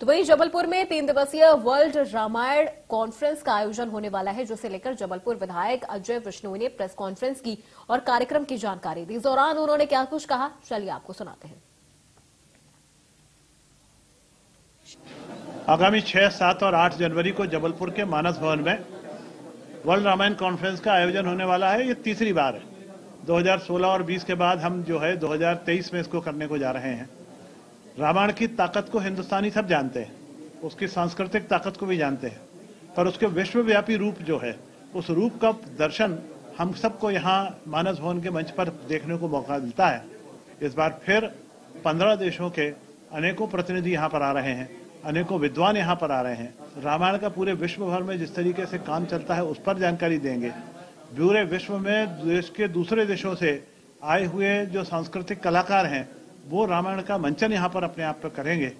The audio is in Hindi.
तो वहीं जबलपुर में तीन दिवसीय वर्ल्ड रामायण कॉन्फ्रेंस का आयोजन होने वाला है जिसे लेकर जबलपुर विधायक अजय विष्णु ने प्रेस कॉन्फ्रेंस की और कार्यक्रम की जानकारी दी। इस दौरान उन्होंने क्या कुछ कहा? चलिए आपको सुनाते हैं। आगामी 6, 7 और 8 जनवरी को जबलपुर के मानस भवन में वर्ल्ड रामायण कॉन्फ्रेंस का आयोजन होने वाला है। ये तीसरी बार है। 2016 और 20 के बाद हम जो है 2023 में इसको करने को जा रहे हैं। रामायण की ताकत को हिंदुस्तानी सब जानते हैं, उसकी सांस्कृतिक ताकत को भी जानते हैं, पर उसके विश्वव्यापी रूप जो है, उस रूप का दर्शन हम सबको यहाँ मानस भवन के मंच पर देखने को मौका मिलता है। इस बार फिर पंद्रह देशों के अनेकों प्रतिनिधि यहाँ पर आ रहे हैं, अनेकों विद्वान यहाँ पर आ रहे हैं। रामायण का पूरे विश्व भर में जिस तरीके से काम चलता है, उस पर जानकारी देंगे। पूरे विश्व में देश के दूसरे देशों से आए हुए जो सांस्कृतिक कलाकार हैं वो रामायण का मंचन यहाँ पर अपने आप पर करेंगे।